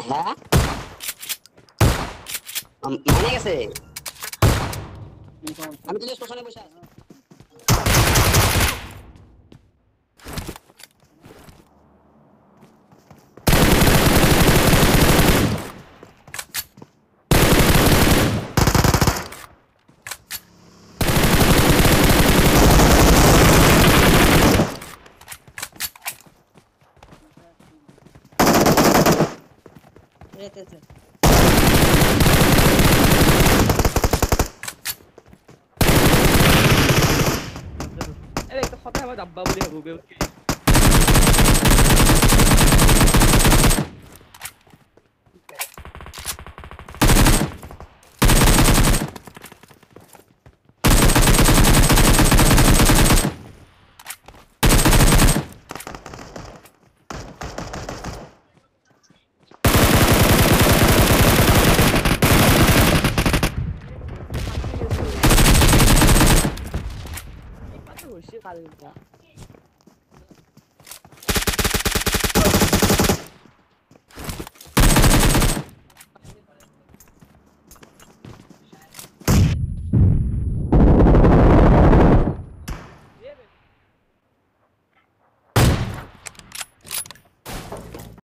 হ্যাঁ আম- মানে গেছে আমি তো স্টেশনে বসে আছি रहते थे। अरे तो खतरा है डब्बा बुरी हो गए उसके 是我稀罕的